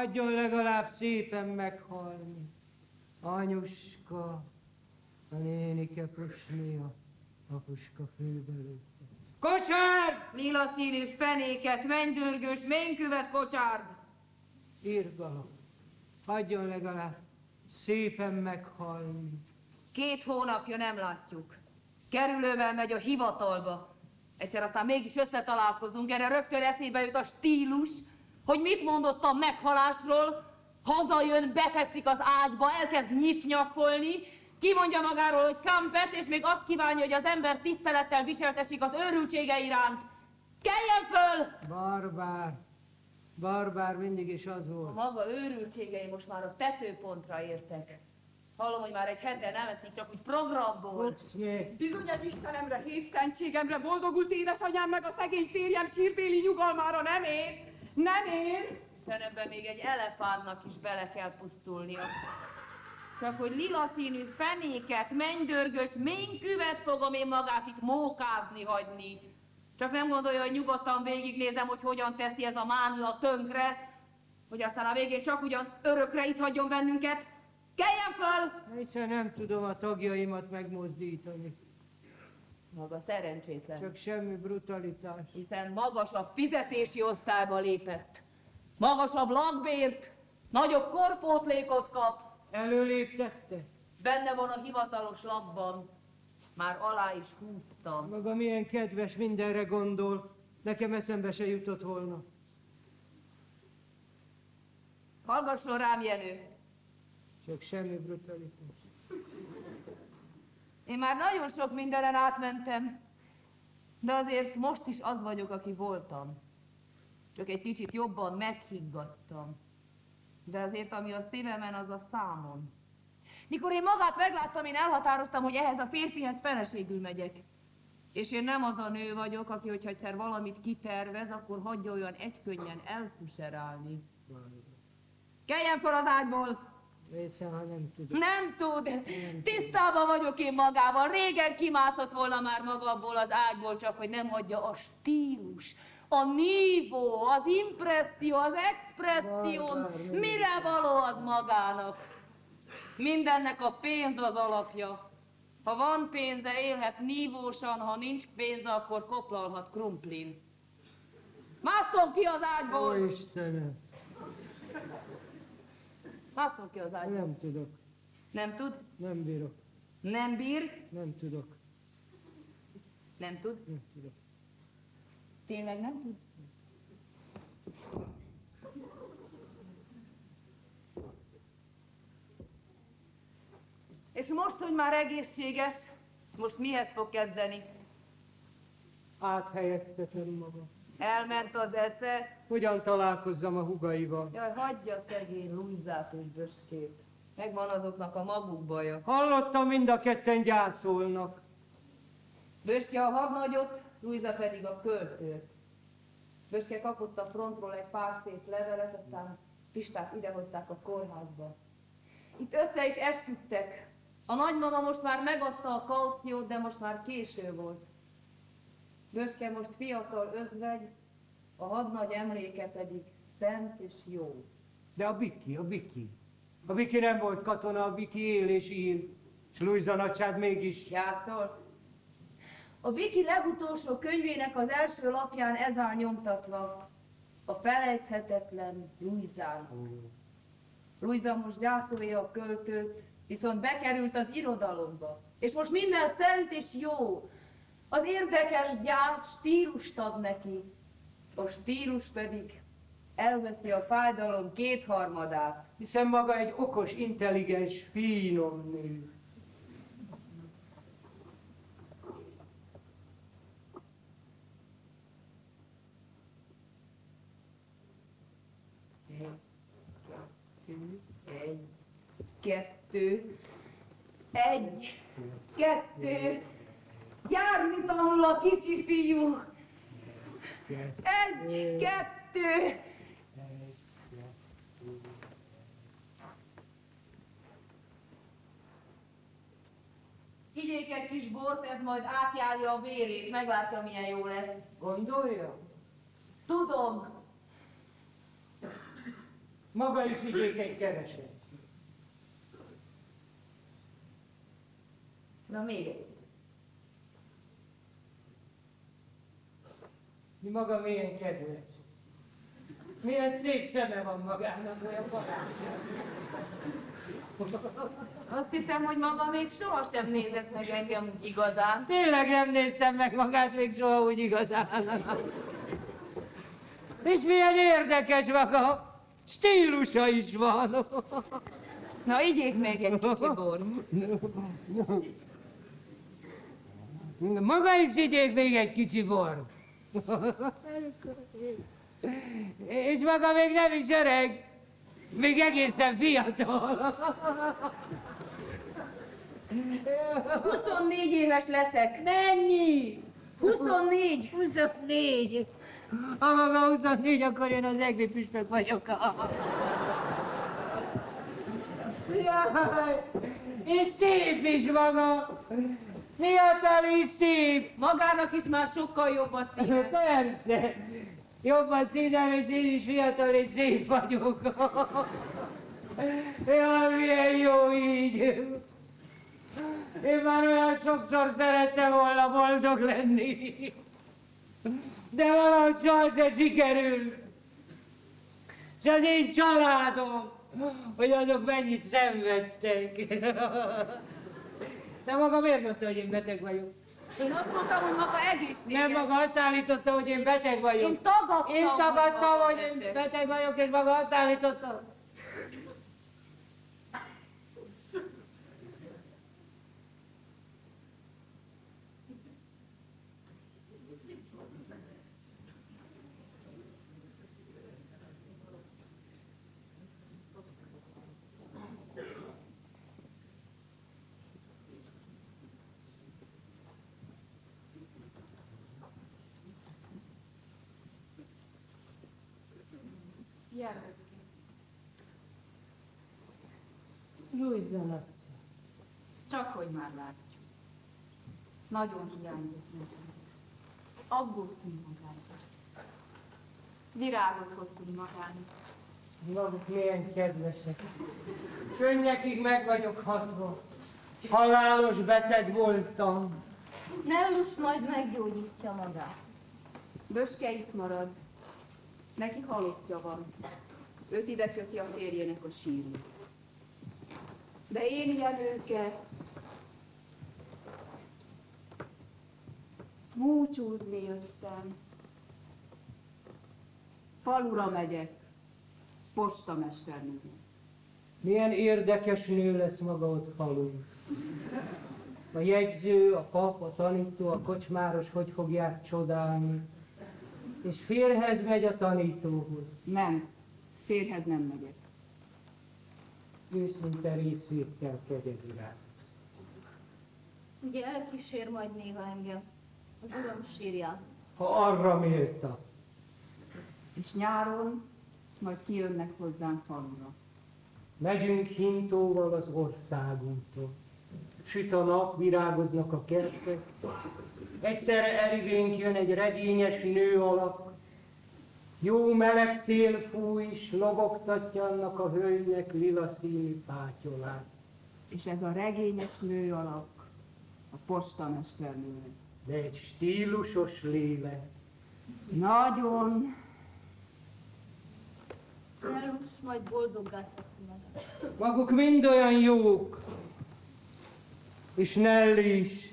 Hagyjon legalább szépen meghalni. Anyuska, a nénike pusnia, apuska főbelőtte. Kocsár! Lila színű fenéket, mennydörgős, ménkövet kocsárd! Irgalom, hagyjon legalább szépen meghalni. Két hónapja nem látjuk. Kerülővel megy a hivatalba. Egyszer aztán mégis összetalálkozunk, erre rögtön eszébe jut a stílus, hogy mit mondott a meghalásról, hazajön, befekszik az ágyba, elkezd nyifnyafolni, kimondja magáról, hogy kampet, és még azt kívánja, hogy az ember tisztelettel viseltessék az őrültsége iránt. Keljen föl! Barbár, barbár mindig is az A volt. maga őrültségei most már a tetőpontra értek. Hallom, hogy már egy hete nem eszik, csak úgy programból. Kucnyék, Bizonyos Istenemre, hét szentségemre, boldogult édesanyám meg a szegény férjem sírbéli nyugalmára nem ér! Nem ér! Hiszen ebben még egy elefántnak is bele kell pusztulnia. Csak hogy lila színű fenéket, mennydörgös, ménküvet fogom én magát itt mókázni hagyni. Csak nem gondolja, hogy nyugodtan végignézem, hogy hogyan teszi ez a mánia tönkre, hogy aztán a végén csak ugyan örökre itt hagyjon bennünket. Keljen föl! hiszen nem tudom a tagjaimat megmozdítani. Maga szerencsétlen. Csak semmi brutalitás. hiszen magasabb fizetési osztályba lépett. Magasabb lakbért, nagyobb korpótlékot kap, Előléptette? benne van a hivatalos lapban. Már alá is húztam. Maga milyen kedves, mindenre gondol. Nekem eszembe se jutott volna. Hallgasson rám, Jenő! Csak semmi brutalitás. Én már nagyon sok mindenen átmentem, de azért most is az vagyok, aki voltam. Csak egy kicsit jobban meghiggadtam. De azért, ami a szívemen, az a számon. Mikor én magát megláttam, én elhatároztam, hogy ehhez a férfihez feleségül megyek. És én nem az a nő vagyok, aki, hogyha egyszer valamit kitervez, akkor hagyja olyan egykönnyen elfuserálni. Keljen fel az ágyból! Részen, nem tudom. Nem tud. Tisztában vagyok én magával. Régen kimászott volna már maga abból az ágyból, csak hogy nem hagyja a stílus, a nívó, az impresszió, az expresszió. Mire való az magának? Mindennek a pénz az alapja. Ha van pénze, élhet nívósan, ha nincs pénze, akkor koplalhat krumplin. Másszon ki az Ó, ágyból! Istenem, Másszon ki az ágyból! nem tudok, Nem tud? nem bírok, Nem bír? nem tudok, Nem tud? nem tudok. Tényleg nem tud? És most, hogy már egészséges, most mihez fog kezdeni? Áthelyeztetem magam. Elment az esze. Hogyan találkozzam a hugaival? Jaj, hagyja szegény Luizát és Böskét. Megvan azoknak a maguk baja. Hallottam, mind a ketten gyászolnak. Böske a hadnagyot, Luisa pedig a költőt. Böske kapott a frontról egy pár szép levelet, aztán Pistát idehozták a kórházba. Itt össze is esküdtek. A nagymama most már megadta a kauciót, de most már késő volt. Böske most fiatal özvegy, a hadnagy emléke pedig szent és jó. De a Biki, a Biki. A Biki nem volt katona, a Biki él és ír. És Luisa nagyság mégis. Jászol? A Viki legutolsó könyvének az első lapján ez áll nyomtatva. A felejthetetlen Luizán. Luisa most gyászolja a költőt, viszont bekerült az irodalomba. És most minden szent és jó. Az érdekes gyász stílust ad neki. A stílus pedig elveszi a fájdalom kétharmadát. Hiszen maga egy okos, intelligens, finom nő. Egy, kettő, egy, kettő, járni tanul a kicsi fiú. Egy, kettő. Igyék egy kis bort, ez majd átjárja a vérét, meglátja milyen jó lesz. Gondolja? Tudom, Maga is igyék egy keveset. Na még egy. Mi maga milyen kedves. Milyen szép szeme van magának, olyan barátság. Azt hiszem, hogy maga még sohasem nézett meg engem úgy igazán. Tényleg nem néztem meg magát még soha úgy igazán. És milyen érdekes maga. Stílusa is van. Na, igyék meg egy kicsi bort. Maga is igyék még egy kicsi bor. És maga még nem is öreg. Még egészen fiatal. 24 éves leszek. Mennyi? 24. 24. Ha maga 24, akkor én az egri püspök vagyok. Jaj, és szép is maga. Fiatal és szép. Magának is már sokkal jobb a szíve. Persze. Jobban színem, és én is fiatal és szép vagyok. Jaj, milyen jó így. Én már olyan sokszor szerettem volna boldog lenni. De valahogy soha se sikerül. És az én családom, hogy azok mennyit szenvedtek. De maga miért mondta, hogy én beteg vagyok? Én azt mondtam, hogy maga egészséges. Nem maga azt állította, hogy én beteg vagyok. Én tagadtam. Én tagadtam, hogy én beteg. beteg vagyok, és maga azt állította. Luisa Csak hogy már látjuk. Nagyon hiányzott nekem. Aggódtunk magára. Virágot hoztunk magának. Maguk milyen kedvesek. Könnyekig meg vagyok hatva. Halálos beteg voltam. Nellus majd meggyógyítja magát. Böske itt marad. Neki halottja van. Őt ide köti a férjének a sírja. De én ilyen őket búcsúzni jöttem. Falura megyek. Postamesternőnek. Milyen érdekes nő lesz maga ott falun. A jegyző, a pap, a tanító, a kocsmáros hogy fogják csodálni. És férhez megy a tanítóhoz. Nem, férhez nem megyek. Őszinte részvétel kegyedi rá. Ugye elkísér majd néha engem az uram sírjához. Ha arra mélta. És nyáron majd kijönnek hozzánk falura. Megyünk hintóval az országunktól. Süt a nap, virágoznak a kertek. Egyszerre eligénk jön egy regényes nő alak. Jó meleg szél fúj, s lobogtatja annak a hölgynek lila színű pátyolát. És ez a regényes nő alak a postamesternő lesz. De egy stílusos lélek. Nagyon, Nellus majd boldoggá teszi magát. Maguk mind olyan jók. És Nelly is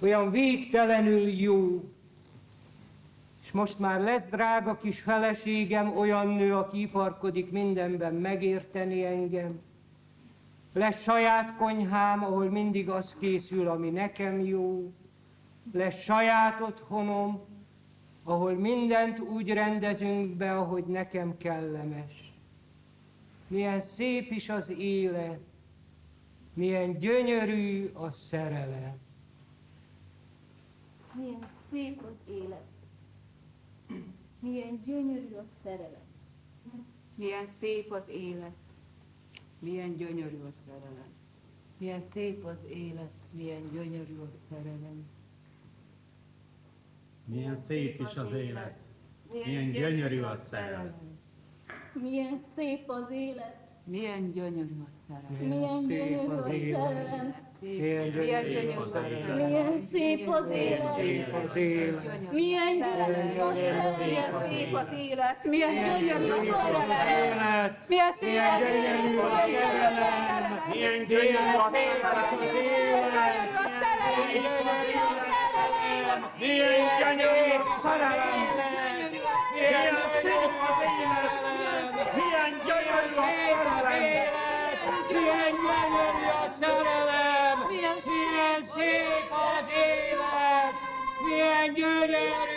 olyan végtelenül jó. És most már lesz drága kis feleségem, olyan nő, aki iparkodik mindenben megérteni engem. Lesz saját konyhám, ahol mindig az készül, ami nekem jó. Lesz saját otthonom, ahol mindent úgy rendezünk be, ahogy nekem kellemes. Milyen szép is az élet, milyen gyönyörű a szerelem. Milyen szép az élet. Milyen gyönyörű a szerelem. milyen szép az élet, milyen gyönyörű a szerelem. Milyen szép az élet, milyen gyönyörű a szerelem. Milyen szép is az élet, milyen gyönyörű a szerelem. Milyen szép az élet, Milyen gyönyörű a szerelem. milyen gyönyörű a szerelem, Milyen gyönyörű a szerelem. szerelem. milyen szép az élet, milyen gyönyörű a szerelem, Milyen szép az élet, milyen gyönyörű a Szép az szerelem. élet. Milyen gyönyörű a szerelem. milyen gyönyörű a élet. Milyen gyönyörű a szerelem. Milyen szép az élet. Milyen gyönyörű a szerelem. Milyen szép az élet. Milyen gyönyörű